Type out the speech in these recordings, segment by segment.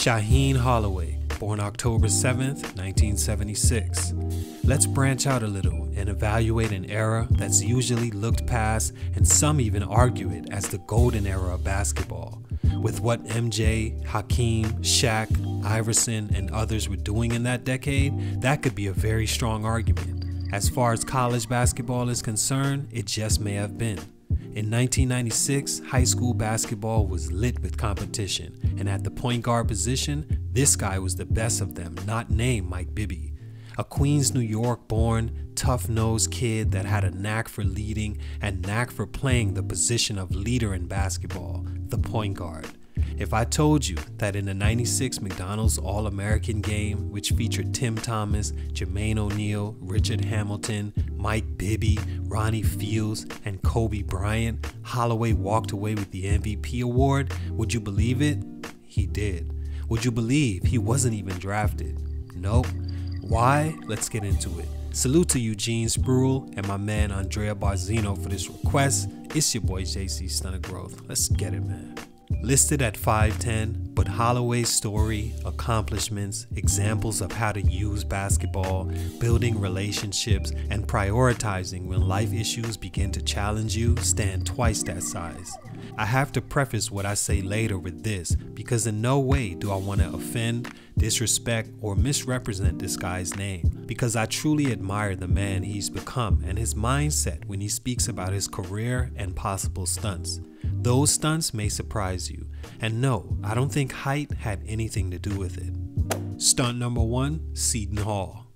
Shaheen Holloway, born October 7th, 1976. Let's branch out a little and evaluate an era that's usually looked past and some even argue it as the golden era of basketball. With what MJ, Hakeem, Shaq, Iverson, and others were doing in that decade, that could be a very strong argument. As far as college basketball is concerned, it just may have been. In 1996, high school basketball was lit with competition, and at the point guard position, this guy was the best of them, not named Mike Bibby. A Queens, New York born, tough nosed kid that had a knack for leading and knack for playing the position of leader in basketball, the point guard. If I told you that in the 96 McDonald's All American game, which featured Tim Thomas, Jermaine O'Neal, Richard Hamilton, Mike Bibby, Ronnie Fields, and Kobe Bryant, Holloway walked away with the MVP award, would you believe it? He did. Would you believe he wasn't even drafted? Nope. Why? Let's get into it. Salute to Eugene Spruill and my man Andrea Barzino for this request. It's your boy JC Stunted Growth. Let's get it, man. Listed at 5'10, but Holloway's story, accomplishments, examples of how to use basketball, building relationships, and prioritizing when life issues begin to challenge you stand twice that size. I have to preface what I say later with this because in no way do I want to offend, disrespect, or misrepresent this guy's name because I truly admire the man he's become and his mindset when he speaks about his career and possible stunts. Those stunts may surprise you, and no, I don't think height had anything to do with it. Stunt number one Seton Hall.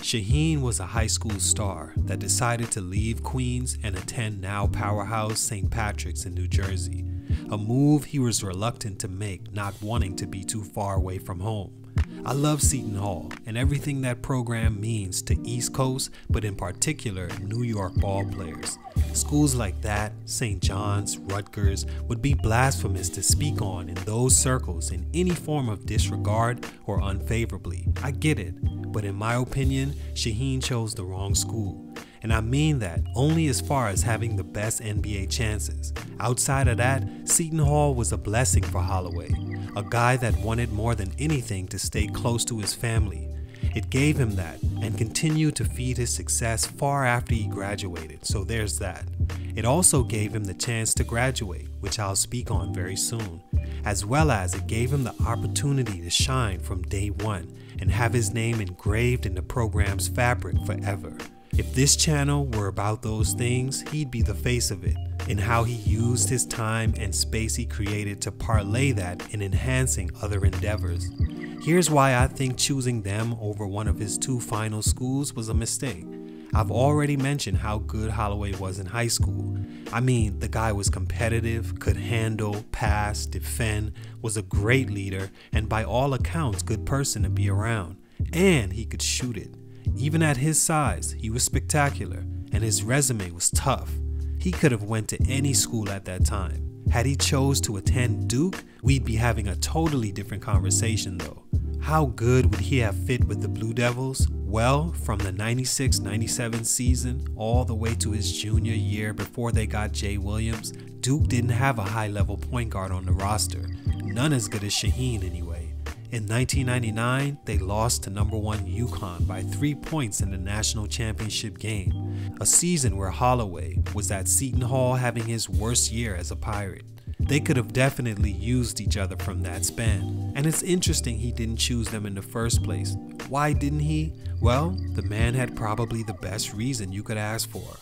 Shaheen was a high school star that decided to leave Queens and attend now powerhouse St. Patrick's in New Jersey, a move he was reluctant to make, not wanting to be too far away from home. I love Seton Hall and everything that program means to East Coast, but in particular, New York ball players. Schools like that, St. John's, Rutgers, would be blasphemous to speak on in those circles in any form of disregard or unfavorably. I get it, but in my opinion, Shaheen chose the wrong school. And I mean that only as far as having the best NBA chances. Outside of that, Seton Hall was a blessing for Holloway, a guy that wanted more than anything to stay close to his family. It gave him that and continued to feed his success far after he graduated, so there's that. It also gave him the chance to graduate, which I'll speak on very soon, as well as it gave him the opportunity to shine from day one and have his name engraved in the program's fabric forever. If this channel were about those things, he'd be the face of it, and how he used his time and space he created to parlay that in enhancing other endeavors. Here's why I think choosing them over one of his two final schools was a mistake. I've already mentioned how good Holloway was in high school. I mean, the guy was competitive, could handle, pass, defend, was a great leader, and by all accounts, good person to be around. And he could shoot it. Even at his size, he was spectacular, and his resume was tough. He could have went to any school at that time. Had he chose to attend Duke, we'd be having a totally different conversation though. How good would he have fit with the Blue Devils? Well, from the 96 97 season all the way to his junior year before they got Jay Williams, Duke didn't have a high level point guard on the roster. None as good as Shaheen, anyway. In 1999, they lost to number one UConn by three points in the national championship game, a season where Holloway was at Seton Hall having his worst year as a Pirate. They could have definitely used each other from that span, and it's interesting he didn't choose them in the first place. Why didn't he? Well, the man had probably the best reason you could ask for.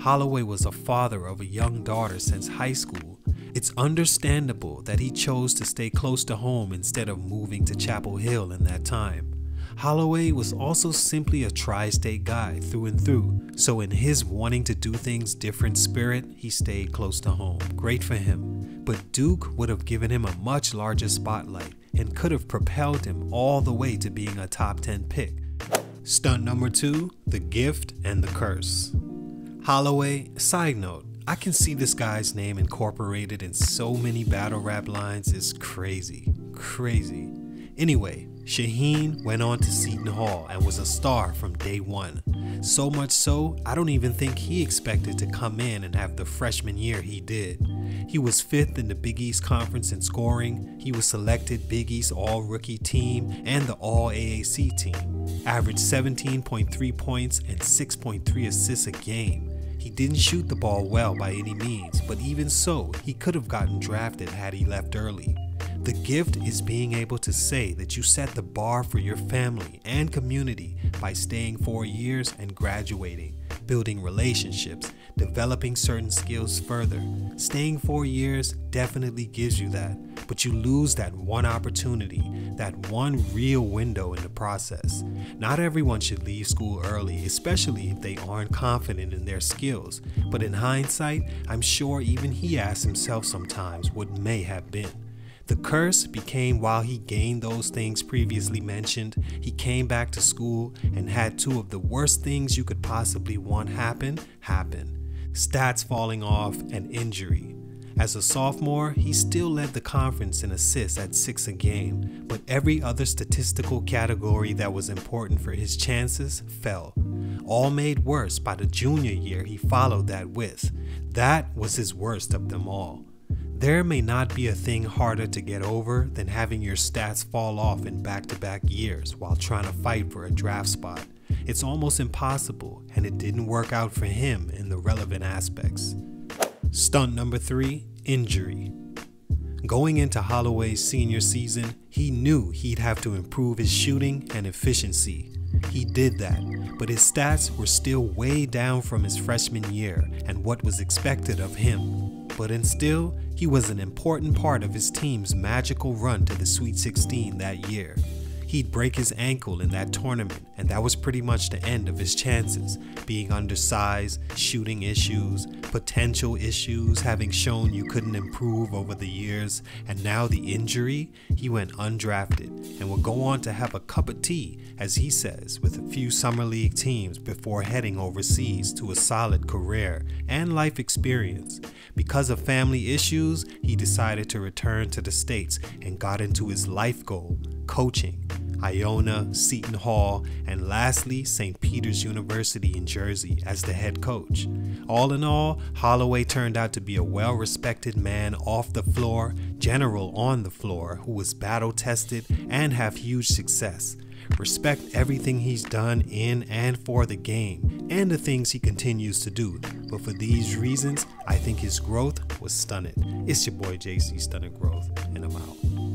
Holloway was a father of a young daughter since high school it's understandable that he chose to stay close to home instead of moving to Chapel Hill in that time. Holloway was also simply a tri state guy through and through, so in his wanting to do things different spirit, he stayed close to home. Great for him. But Duke would have given him a much larger spotlight and could have propelled him all the way to being a top 10 pick. Stunt number two The Gift and the Curse. Holloway, side note, I can see this guy's name incorporated in so many battle rap lines is crazy. Crazy. Anyway, Shaheen went on to Seton Hall and was a star from day one. So much so, I don't even think he expected to come in and have the freshman year he did. He was fifth in the Big East Conference in scoring. He was selected Big East All Rookie Team and the All AAC team. Averaged 17.3 points and 6.3 assists a game. He didn't shoot the ball well by any means, but even so, he could have gotten drafted had he left early. The gift is being able to say that you set the bar for your family and community by staying four years and graduating, building relationships, developing certain skills further. Staying four years definitely gives you that, but you lose that one opportunity, that one real window in the process. Not everyone should leave school early, especially if they aren't confident in their skills, but in hindsight, I'm sure even he asks himself sometimes what may have been. The curse became while he gained those things previously mentioned, he came back to school and had two of the worst things you could possibly want happen happen stats falling off and injury. As a sophomore, he still led the conference in assists at six a game, but every other statistical category that was important for his chances fell. All made worse by the junior year he followed that with. That was his worst of them all. There may not be a thing harder to get over than having your stats fall off in back to back years while trying to fight for a draft spot. It's almost impossible, and it didn't work out for him in the relevant aspects. Stunt number three injury. Going into Holloway's senior season, he knew he'd have to improve his shooting and efficiency. He did that, but his stats were still way down from his freshman year and what was expected of him but in still, he was an important part of his team's magical run to the Sweet 16 that year. He'd break his ankle in that tournament, and that was pretty much the end of his chances. Being undersized, shooting issues, potential issues, having shown you couldn't improve over the years, and now the injury, he went undrafted and would go on to have a cup of tea, as he says, with a few summer league teams before heading overseas to a solid career and life experience. Because of family issues, he decided to return to the States and got into his life goal coaching. Iona, Seton Hall, and lastly, St. Peter's University in Jersey as the head coach. All in all, Holloway turned out to be a well respected man off the floor, general on the floor, who was battle tested and have huge success. Respect everything he's done in and for the game, and the things he continues to do. But for these reasons, I think his growth was stunning. It's your boy JC Stunted Growth, and I'm out.